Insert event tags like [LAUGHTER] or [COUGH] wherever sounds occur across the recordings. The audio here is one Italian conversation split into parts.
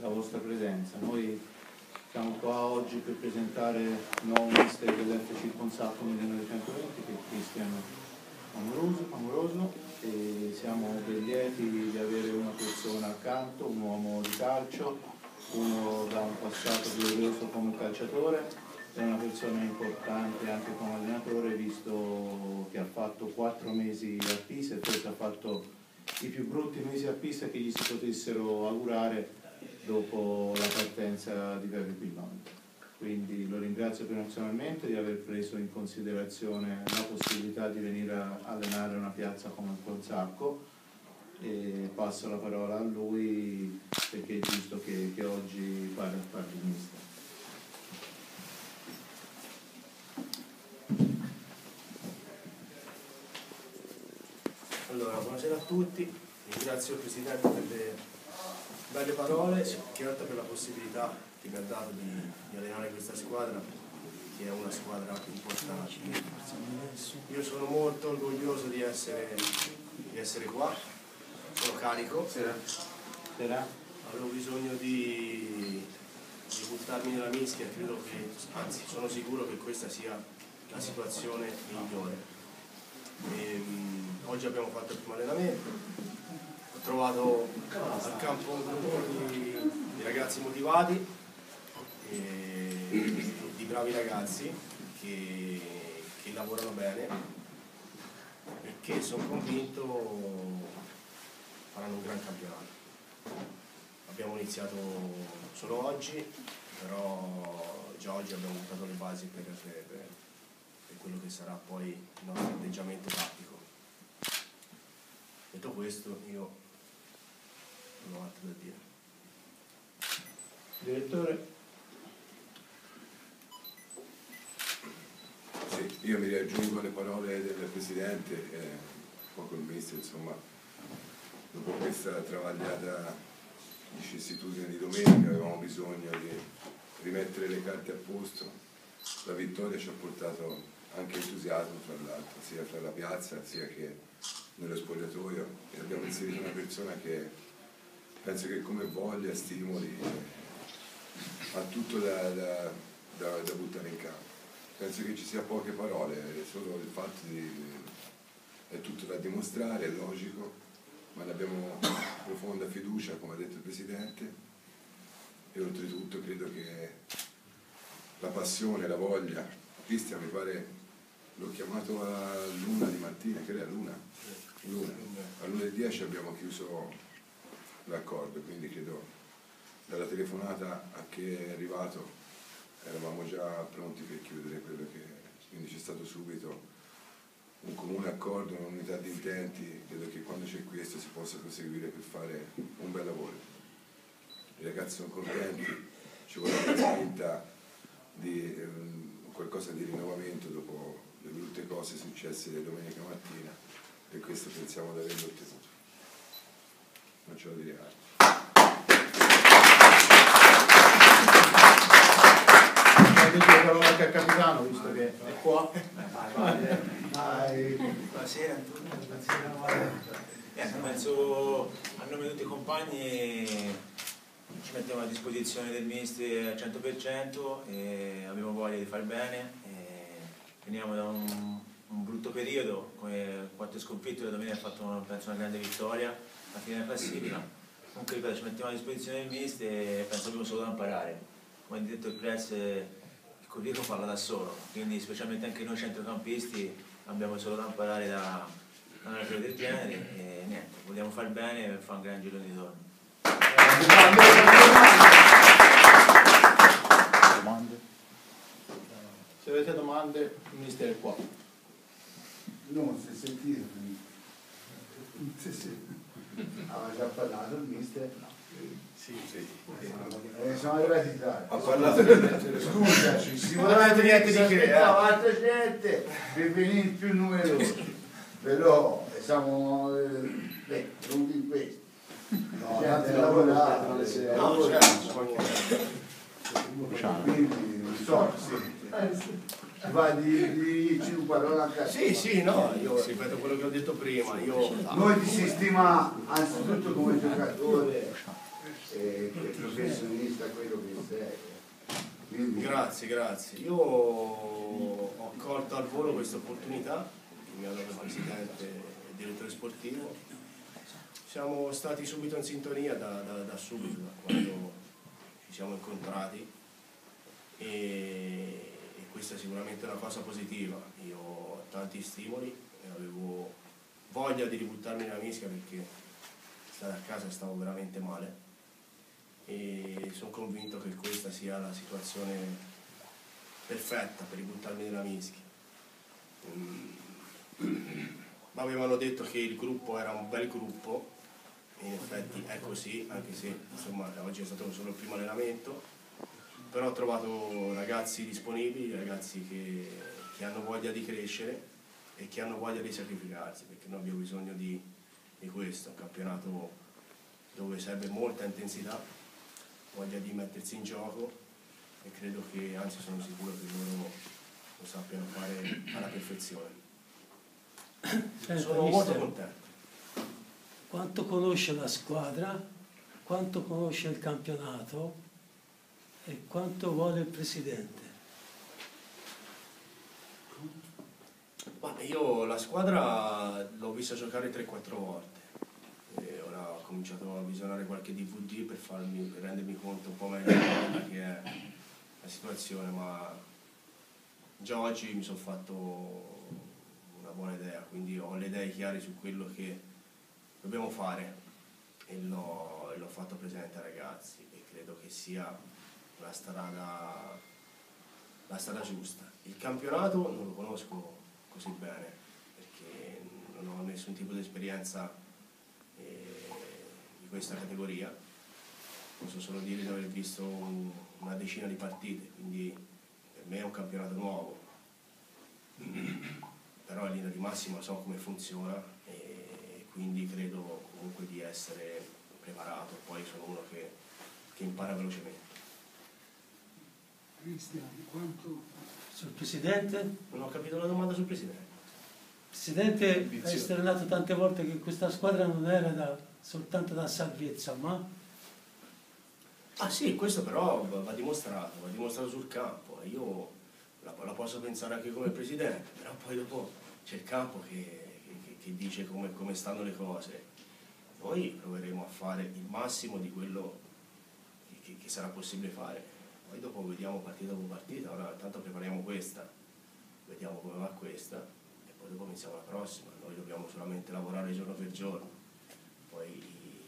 la vostra presenza. Noi siamo qua oggi per presentare il nuovo mister dell'FC Consacco 1920 che è Cristiano Amoroso, Amoroso e siamo ben lieti di avere una persona accanto, un uomo di calcio, uno da un passato glorioso come calciatore è una persona importante anche come allenatore visto che ha fatto quattro mesi a Pisa e forse ha fatto i più brutti mesi a Pisa che gli si potessero augurare dopo la partenza di Pepe Pillon. Quindi lo ringrazio personalmente di aver preso in considerazione la possibilità di venire a allenare una piazza come il Consacco e passo la parola a lui perché è giusto che, che oggi parli il mister. Allora, buonasera a tutti, ringrazio il Presidente per le belle parole e per la possibilità che mi ha dato di, di, allenare questa squadra, che è una squadra importante. Io sono molto orgoglioso di essere, di essere qua, sono carico, avevo bisogno di, di buttarmi nella mischia, credo che, anzi sono sicuro che questa sia la situazione migliore. E, um, oggi abbiamo fatto il primo allenamento, trovato al campo un gruppo di, ragazzi motivati, di bravi ragazzi che, che lavorano bene e che sono convinto faranno un gran campionato. Abbiamo iniziato solo oggi, però già oggi abbiamo buttato le basi per, per, per quello che sarà poi il nostro atteggiamento tattico. Detto questo, io non ho altro da dire. Direttore? Sì, io mi riaggiungo alle parole del Presidente, eh, un po' col Mister, insomma, dopo questa travagliata vicissitudine di domenica avevamo bisogno di rimettere le carte a posto. La vittoria ci ha portato anche entusiasmo, fra l'altro, sia fra la piazza sia che nello spogliatoio e abbiamo inserito una persona che penso che come voglia, stimoli, ha tutto da, da, da, da buttare in campo. Penso che ci sia poche parole, è solo il fatto di... è tutto da dimostrare, è logico, ma ne abbiamo profonda fiducia, come ha detto il Presidente, e oltretutto credo che la passione, la voglia, Cristian mi pare l'ho chiamato a luna di mattina, che era luna? Luna. A luna 10 abbiamo chiuso l'accordo, quindi credo dalla telefonata a che è arrivato eravamo già pronti per chiudere quello che quindi c'è stato subito un comune accordo, un'unità di intenti, credo che quando c'è questo si possa proseguire per fare un bel lavoro. I ragazzi sono contenti, ci vuole la spinta di um, qualcosa di rinnovamento dopo le brutte cose successe domenica mattina e questo pensiamo di averlo ottenuto. Non ce lo dire altro. la parola anche al capitano visto che è qua. Buonasera a tutti buonasera penso a nome di tutti i compagni ci mettiamo a disposizione del ministro al 100% e abbiamo voglia di far bene veniamo da un, un brutto periodo, come quattro sconfitte, la domenica ha fatto penso, una grande vittoria alla fine della classifica. Comunque ripeto, ci mettiamo a disposizione del mister e penso abbiamo solo da imparare. Come ha detto il press, il curriculum parla da solo, quindi specialmente anche noi centrocampisti abbiamo solo da imparare da, da una cosa del genere e niente, vogliamo far bene per fare un gran giro di ritorno. Se avete domande, il ministero è qua. No, se sentite. Sì, sì. Aveva già parlato il mister? No. Sì, sì. Eh, siamo arrivati tardi. Ha parlato di Scusaci, si voleva niente di che. altra gente per venire più numerosi. Però siamo eh, beh, venuti in questo. No, gente lavorare. No, certo. Quindi, non so, sì si va di, di un parola a casa. Sì, sì, no, io ripeto quello che ho detto prima. Io... Noi ti si stima anzitutto come giocatore e che professionista quello che sei. Quindi, Grazie, grazie. Io ho colto al volo questa opportunità mi ha dato il presidente e direttore sportivo. Siamo stati subito in sintonia da, da- da subito, da quando ci siamo incontrati e, e questa è sicuramente una cosa positiva. Io ho tanti stimoli e avevo voglia di ributtarmi nella mischia perché stare a casa stavo veramente male e sono convinto che questa sia la situazione perfetta per ributtarmi nella mischia. Mm. Ma avevano detto che il gruppo era un bel gruppo in effetti è così, anche se insomma, oggi è stato solo il primo allenamento, però ho trovato ragazzi disponibili, ragazzi che, che hanno voglia di crescere e che hanno voglia di sacrificarsi, perché noi abbiamo bisogno di, di questo, un campionato dove serve molta intensità, voglia di mettersi in gioco e credo che, anzi sono sicuro che loro lo sappiano fare alla perfezione. Senta, Sono molto mister, contento. quanto conosce la squadra, quanto conosce il campionato e quanto vuole il presidente. Ma io la squadra l'ho vista giocare 3-4 volte. E ora ho cominciato a visionare qualche DVD per, farmi, per rendermi conto un po' meglio di quella che è la situazione, ma già oggi mi sono fatto una buona idea, quindi ho le idee chiare su quello che dobbiamo fare e l'ho, fatto presente ai ragazzi e credo che sia la strada, la strada giusta. Il campionato non lo conosco così bene perché non ho nessun tipo di esperienza eh, di questa categoria, posso solo dire di aver visto un- una decina di partite, quindi per me è un campionato nuovo, però in linea di massima so come funziona e quindi credo comunque di essere preparato, poi sono uno che, che impara velocemente. Cristian, quanto Sul presidente? Non ho capito la domanda sul Presidente. Il presidente ha esternato tante volte che questa squadra non era da- soltanto da salvezza, ma Ah sì, questo però va va dimostrato, va dimostrato sul campo. Io la, la posso pensare anche come presidente, però poi dopo c'è il campo che, che- che dice come, come stanno le cose. Noi proveremo a fare il massimo di quello che, che- che sarà possibile fare. Poi dopo vediamo partita dopo partita, ora intanto prepariamo questa, vediamo come va questa e poi dopo iniziamo la prossima. Noi dobbiamo solamente lavorare giorno per giorno, poi i,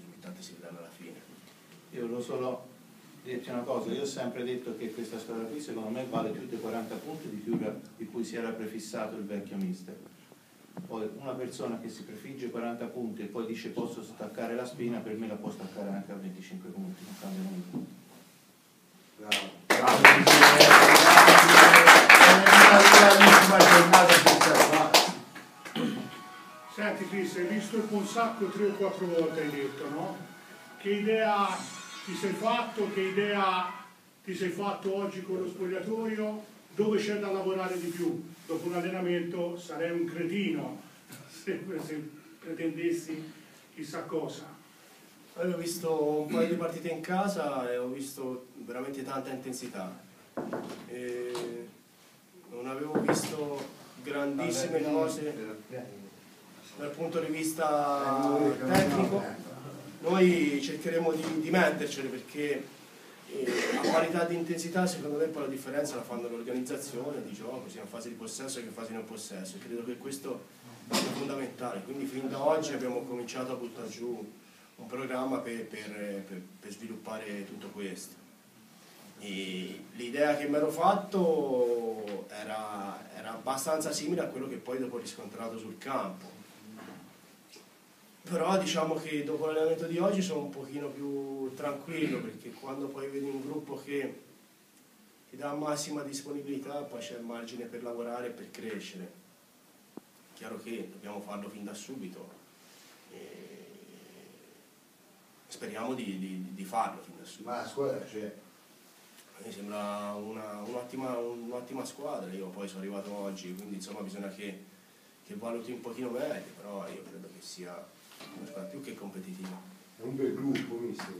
risultati si vedranno alla fine. Io volevo solo dirti una cosa, io ho sempre detto che questa squadra qui secondo me vale più dei 40 punti di cui, di cui si era prefissato il vecchio mister. Poi una persona che si prefigge 40 punti e poi dice posso staccare la spina, per me la può staccare anche a 25 punti, non cambia nulla. Bravo. Una. Senti Chris, hai visto il Ponsacco tre o quattro volte hai detto, no? Che idea ti sei fatto, che idea ti sei fatto oggi con lo spogliatoio, dove c'è da lavorare di più? Dopo un allenamento sarei un cretino [LAUGHS] se, se pretendessi chissà cosa. Poi ho visto un paio di partite in casa e ho visto veramente tanta intensità. E non avevo visto grandissime cose dal punto di vista tecnico. Noi cercheremo di, di mettercele perché eh, a parità di intensità secondo me poi la differenza la fanno l'organizzazione di gioco, sia in fase di possesso che in fase non possesso. E credo che questo sia fondamentale. Quindi fin da oggi abbiamo cominciato a buttare giù un programma per, per- per- per sviluppare tutto questo. L'idea che mi ero fatto era, era abbastanza simile a quello che poi dopo ho riscontrato sul campo. Però diciamo che dopo l'allenamento di oggi sono un pochino più tranquillo perché quando poi vedi un gruppo che ti dà massima disponibilità poi c'è margine per lavorare e per crescere. Chiaro che dobbiamo farlo fin da subito. E speriamo di, di- di farlo fin da subito. Ma la squadra c'è. Mi sembra una- un'ottima, un'ottima squadra, io poi sono arrivato oggi, quindi insomma bisogna che, che valuti un pochino meglio, però io credo che sia una squadra più che competitiva. È un bel gruppo, mister.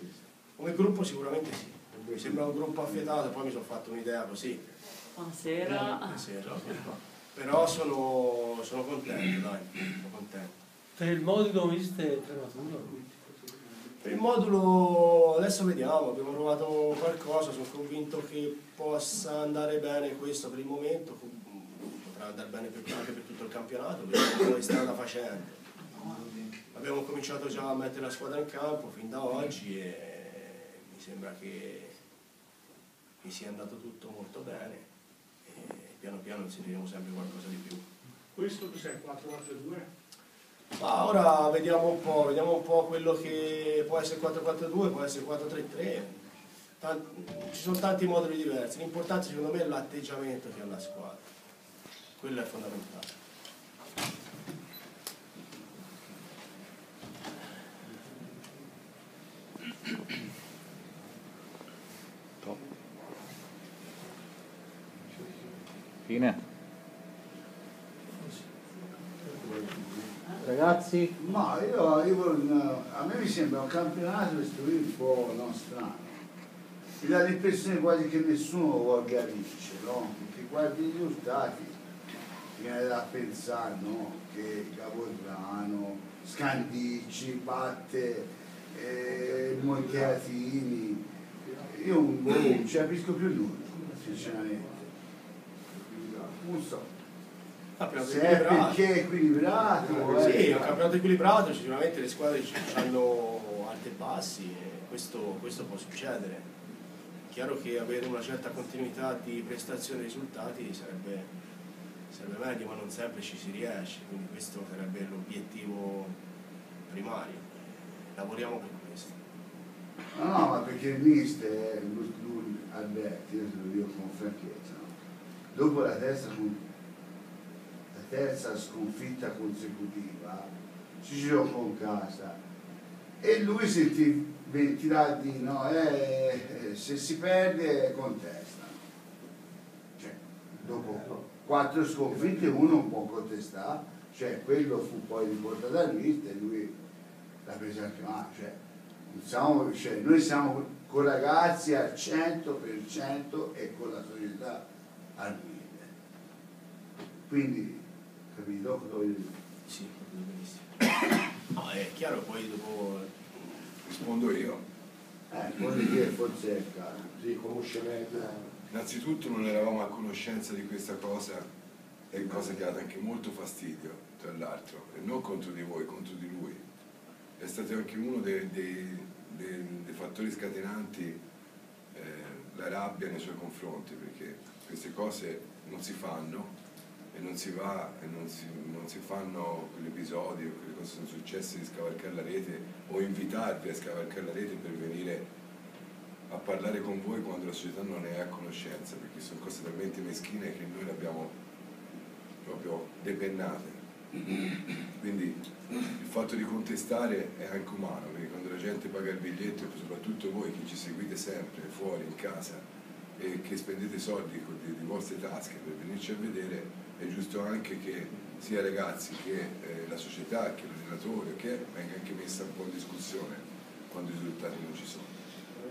Come gruppo sicuramente sì. Mi sembra un gruppo affiatato, poi mi sono fatto un'idea così. Buonasera. Eh, sì, Però sono, sono contento, dai, sono contento. Per il modulo mister prematuro. Per il modulo adesso vediamo, abbiamo provato qualcosa, sono convinto che possa andare bene questo per il momento, potrà andare bene anche per tutto il campionato, perché noi strada facendo. Abbiamo cominciato già a mettere la squadra in campo fin da oggi e mi sembra che mi sia andato tutto molto bene e piano piano inseriremo sempre qualcosa di più. Questo cos'è? 4-4-2? Ma ora vediamo un po', vediamo un po' quello che può essere 4-4-2, può essere 4-3-3. ci sono tanti moduli diversi, l'importante secondo me è l'atteggiamento che ha la squadra, quello è fondamentale. Ragazzi? Ma io, io, a me mi sembra un campionato questo qui un po' non strano. Mi dà l'impressione quasi che nessuno voglia vincere, no? Perché guardi i risultati, viene da pensare no? che Capodrano, Scandicci, batte eh, Monteatini. Io un boh, non ci capisco più nulla, sinceramente. Non so. Se è perché è equilibrato. Sì, è un campionato equilibrato, sicuramente le squadre hanno alti e bassi e questo, questo può succedere. È chiaro che avere una certa continuità di prestazioni e risultati sarebbe, sarebbe meglio, ma non sempre ci si riesce, quindi questo sarebbe l'obiettivo primario. Lavoriamo per questo. No, no, ma perché il mister, lui, Alberti, io te lo dico con franchezza, no? dopo la terza terza sconfitta consecutiva, ci girò con casa e lui si ti, ti dà di no, eh, se si perde contesta. Cioè, dopo quattro sconfitte uno un po' contestare, cioè quello fu poi riportato a e lui l'ha presa anche male. Cioè, siamo, cioè, noi siamo con ragazzi al 100% e con la società al 1000. Quindi capito? Sì, benissimo. [COUGHS] No, è chiaro, poi dopo rispondo io. Eh, poi dire forse è caro. Sì, conosce meglio. Innanzitutto non eravamo a conoscenza di questa cosa è cosa che ha dato anche molto fastidio, tra l'altro, e non contro di voi, contro di lui. È stato anche uno dei, dei, dei, dei fattori scatenanti eh, la rabbia nei suoi confronti, perché queste cose non si fanno e non si va e non si, non si fanno quegli episodi o quelle cose sono successe di scavalcare la rete o invitarvi a scavalcare la rete per venire a parlare con voi quando la società non è a conoscenza, perché sono cose talmente meschine che noi le abbiamo proprio depennate. Quindi il fatto di contestare è anche umano, perché quando la gente paga il biglietto, soprattutto voi che ci seguite sempre fuori, in casa, e che spendete soldi di, di vostre tasche per venirci a vedere, è giusto anche che sia i ragazzi che eh, la società, che l'allenatore, che venga anche messa un po' in discussione quando i risultati non ci sono.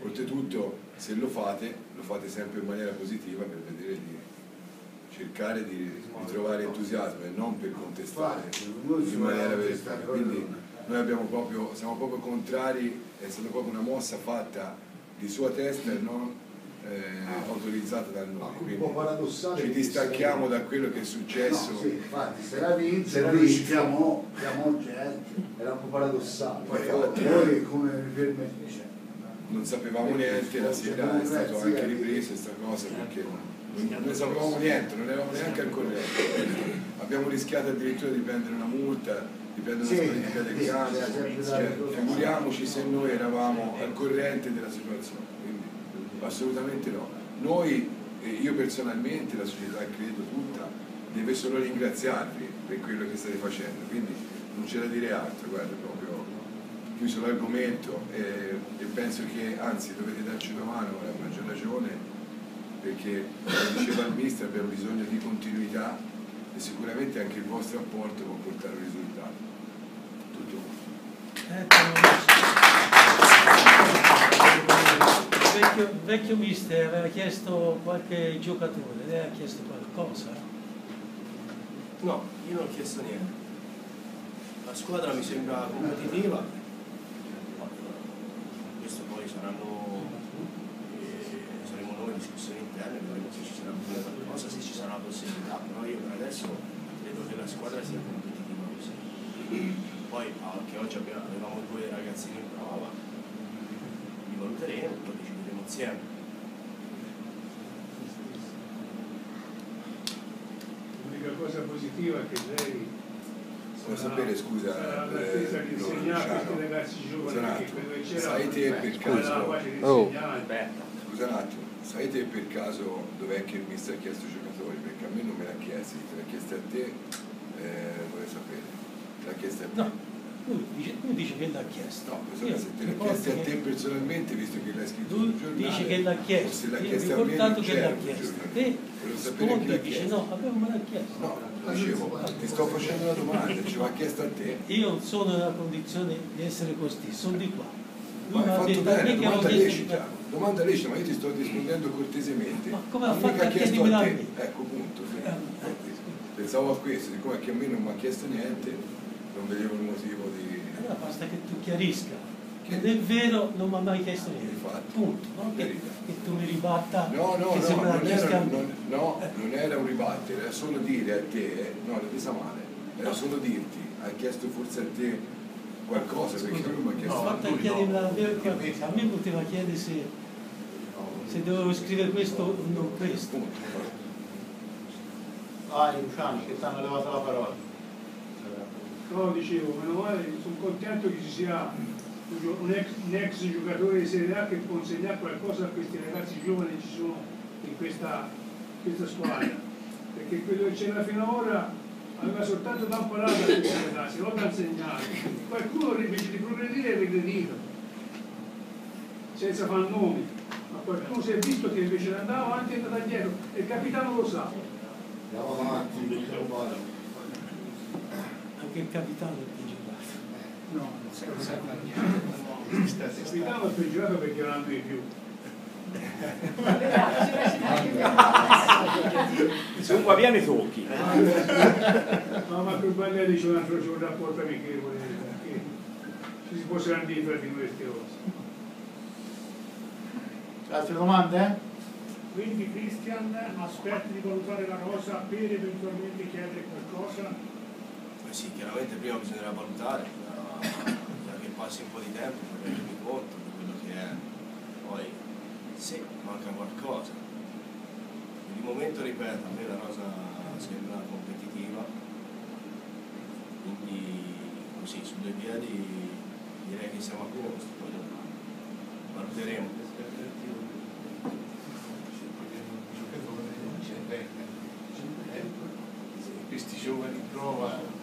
Oltretutto, se lo fate, lo fate sempre in maniera positiva per vedere di cercare di, di trovare entusiasmo e non per contestare in maniera vera. Quindi noi proprio, siamo proprio contrari, è stata proprio una mossa fatta di sua testa e non eh, autorizzata da noi. paradossale ci distacchiamo da quello che è successo. No, sì, infatti, se la vince, se la vince, chiamo, chiamo gente. Era un po' paradossale. Poi, poi come permette. Non sapevamo niente, la sera è stato anche ripreso questa cosa perché non ne sapevamo niente, non eravamo neanche al corrente. Abbiamo rischiato addirittura di prendere una multa, di prendere una squalifica del campo. Cioè, figuriamoci se noi eravamo al corrente della situazione assolutamente no. Noi, eh, io personalmente, la società credo tutta, deve solo ringraziarvi per quello che state facendo, quindi non c'è da dire altro, guarda, proprio chiuso l'argomento eh, e penso che anzi dovete darci una mano, a maggior ragione, perché come diceva il mister abbiamo bisogno di continuità e sicuramente anche il vostro apporto può portare un risultato. Tutto. Vecchio, mister aveva chiesto qualche giocatore, lei ha chiesto qualcosa? No, io non ho chiesto niente. La squadra mi sembra competitiva. Questo poi saranno eh, saremo noi discussioni interne, vedremo se ci sarà qualcosa, se ci sarà la possibilità, però io per adesso credo che la squadra sia competitiva così. Poi anche oggi abbiamo- avevamo due ragazzini in prova, li valuteremo, poi decideremo insieme. L'unica cosa positiva è che lei Vuoi sapere, scusa, sarà eh, no, insegnare a Luciano, questi ragazzi giovani scusa un che attimo, quello che c'era sai te per caso, Oh. scusa un attimo, sai te per caso dov'è che il mister ha chiesto i giocatori? Perché a me non me l'ha chiesto, te l'ha chiesto a te, eh, vorrei sapere. Te l'ha chiesto a te? No, lui dice, lui dice che l'ha chiesto. No, Io se te l'ha chiesto a te personalmente, visto che l'hai scritto Lui sul giornale. dice che l'ha chiesto, se l'ha io ho chiesto a me riportato che l'ha chiesto. Te l'ha e dice no, vabbè, me l'ha chiesto. No, dicevo, ti sto facendo una domanda, ci va chiesto a te. Io non sono nella condizione di essere così, sono di qua. Lui Ma hai ha fatto bene, avevo domanda lecita, domanda lecita, ma io ti sto rispondendo cortesemente. Ma come ha fatto a chiesto a te. Ecco, punto. sì. Eh, Pensavo a questo, siccome che a me non mi ha chiesto niente, non vedevo Allora basta che tu chiarisca. Che- è vero, non mi ha mai chiesto niente. Infatti. Punto. Non che, che tu mi ribatta No, no, che no, non era, non, no, non era un ribattere, era solo dire a te, no, l'hai presa male, era solo dirti, hai chiesto forse a te qualcosa perché lui mi ha chiesto fatto a la vera qualcosa. A me poteva chiedere se, se dovevo scrivere questo o non questo. Punto. Vai Luciano, che ti hanno levato la parola. No, dicevo, meno male, sono contento che ci sia un, ex, un ex giocatore di Serie A che può insegnare qualcosa a questi ragazzi giovani che ci sono in questa, questa squadra. Perché quello che c'era fino ad ora aveva soltanto da imparare da questi ragazzi, non da insegnare. Qualcuno invece di progredire è regredito, senza far nomi. Ma qualcuno si è visto che invece andava avanti e andava dietro e il capitano lo sa. Andiamo avanti, Anche il capitano è peggiorato. No, il capitano è peggiorato perché non hanno di più. Se un guaviane tocchi. No, ma per Bagliari c'è un altro c'è un rapporto amichevole, perché ci si può sentire di queste cose. Altre domande? Quindi Christian, aspetti di valutare la rosa per eventualmente chiedere qualcosa? Eh sì, chiaramente prima bisognerà valutare, eh, bisogna che passi un po' di tempo per rendermi conto di quello che è. Poi se manca qualcosa. Per il momento ripeto, a me la rosa sembra competitiva, quindi così su due piedi direi che siamo a posto, poi valuteremo. Questi giovani in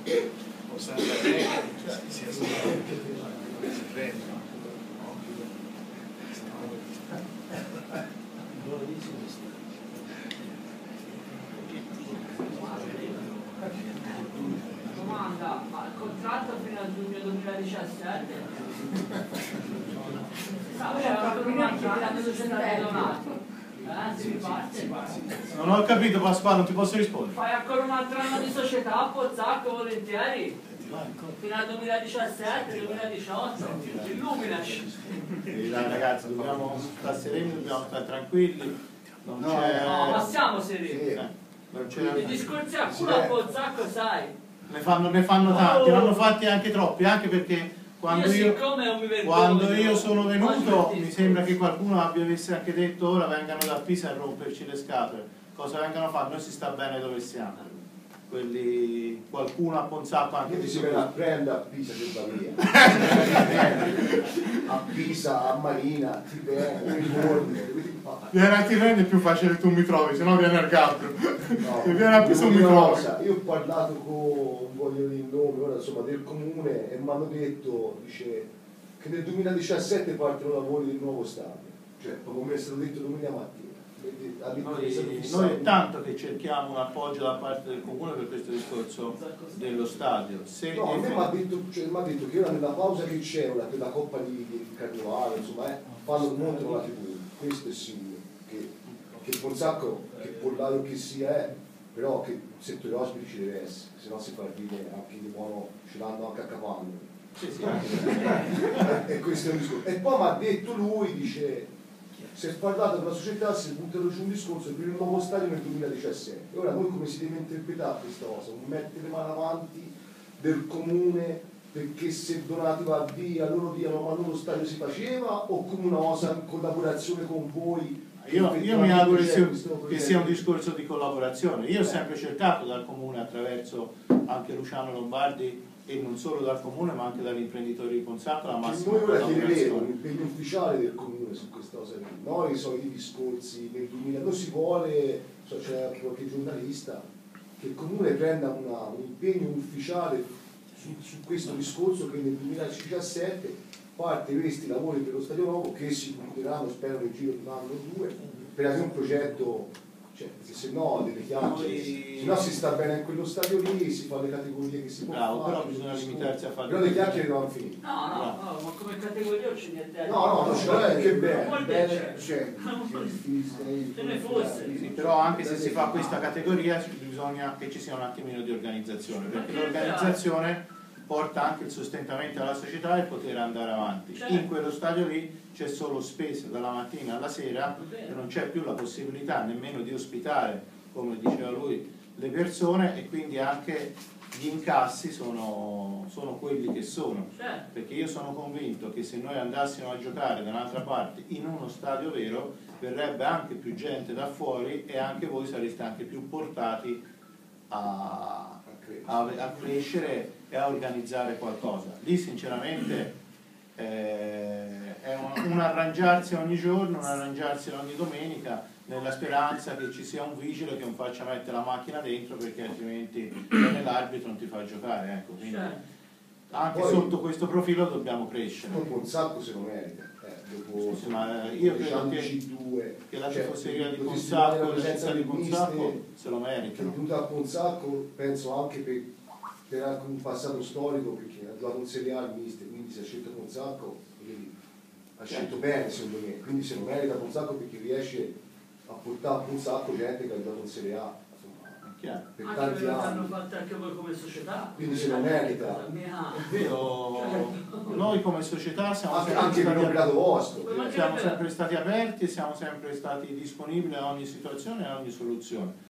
cioè, sia Domanda, ma il contratto fino al giugno 2017? No, c'era ancora un altro anno società di Donato. Eh, si riparte. Non ho capito Pasquale, non ti posso rispondere. Fai ancora un altro anno di società, Pozzacco, volentieri. Fino al 2017-2018. Illuminaci. Dai ragazzi, dobbiamo stare sereni, dobbiamo stare tranquilli. Non No, c'è... No, ma siamo sereni. Eh, non I discorsi a culo a Pozzacco, sai. Ne fanno, ne fanno tanti, Oh. ne hanno fatti anche troppi, anche perché quando io, io, quando io sono venuto mi sembra che qualcuno abbia avesse anche detto ora vengano da Pisa a romperci le scatole. Cosa vengano a fare? Noi si sta bene dove siamo. Quelli, qualcuno a Ponzacco anche Che di si viene a sicuro. prendere a Pisa che va via. [LAUGHS] a Pisa, a Marina, ti prende, mi. Viene a Tirreno è più facile tu mi trovi, se no viene al Gabbro. No, viene a Pisa mi una trovi. Io ho parlato con, voglio dire il nome, ora, insomma, del comune e mi hanno detto, dice, che nel 2017 partono i lavori del nuovo stadio. Cioè, proprio mi è stato detto domenica mattina. Noi, è tanto che cerchiamo un appoggio da parte del comune per questo discorso dello stadio. Se No, a me mi ha detto, cioè, detto che ora nella pausa che c'è, ora per la Coppa di, di Carnevale, insomma, eh, fanno il montano la TV. questo è sicuro, che, che Ponzacco, che pollato che sia è, però che il settore ospiti ci deve essere, se no si fa dire anche di buono ce l'hanno anche a cavallo. Sì, sì. [LAUGHS] e questo è un discorso. E poi mi ha detto lui, dice, si è parlato la società, si è buttato su un discorso per il nuovo stadio nel 2017. Ora noi come si deve interpretare questa cosa? Un mettere le mani avanti del comune perché se Donati va via loro diano ma non lo stadio si faceva o come una cosa in collaborazione con voi? Io, io mi auguro che sia un discorso di collaborazione. Io ho sempre cercato dal comune attraverso anche Luciano Lombardi e non solo dal comune ma anche dagli imprenditori di Ponzacco la massima noi ora chiederemo collaborazione. l'impegno ufficiale del comune su questa cosa noi i soliti discorsi nel 2000, non si vuole, so, c'è qualche giornalista, che il comune prenda una- un impegno ufficiale su, su questo discorso che nel 2017 parte questi lavori per lo stadio nuovo che si concluderanno spero nel giro di un anno o due per avere un progetto cioè, perché se no delle chiacchiere Noi- se no si sta bene in quello stadio lì si fa le categorie che si può Bravo, fare però bisogna limitarsi a fare però le chiacchiere non vanno finite No, no, no, ma come categoria non c'è niente. No, no, non ce l'è, che bello. c'è. Se ne fosse. Sì, però anche se si fa questa categoria bisogna che ci sia un attimino di organizzazione, perché l'organizzazione porta anche il sostentamento alla società e poter andare avanti. Certo. In quello stadio lì c'è solo spesa dalla mattina alla sera e non c'è più la possibilità nemmeno di ospitare, come diceva lui, le persone e quindi anche gli incassi sono, sono quelli che sono. Certo. Perché io sono convinto che se noi andassimo a giocare da un'altra parte in uno stadio vero, verrebbe anche più gente da fuori e anche voi sareste anche più portati a, a, a crescere e a organizzare qualcosa. Lì sinceramente eh, è un, un arrangiarsi ogni giorno, un arrangiarsi ogni domenica nella speranza che ci sia un vigile che non faccia mettere la macchina dentro perché altrimenti l'arbitro non ti fa giocare. Ecco. Quindi Certo. anche Poi- sotto questo profilo dobbiamo crescere. Dopo un sacco se lo merita. Eh, dopo Sì, sì, ma io credo che- C2, Che la cioè, tifoseria di testimone la presenza di mister, se lo che è venuta a Consacco, penso anche per, per anche un passato storico, perché ha giocato un Serie A al mister, quindi se ha scelto Consacco, quindi ha scelto bene secondo me, quindi se lo merita Consacco perché riesce a portare a Consacco gente che ha giocato in Serie A, insomma, È chiaro. per Anche tanti anni. fatto anche voi come società. Quindi se lo merita. È vero, noi come società siamo Anche, sempre anche per stati operato vostro. Siamo sempre stati aperti e siamo sempre stati disponibili a ogni situazione e a ogni soluzione.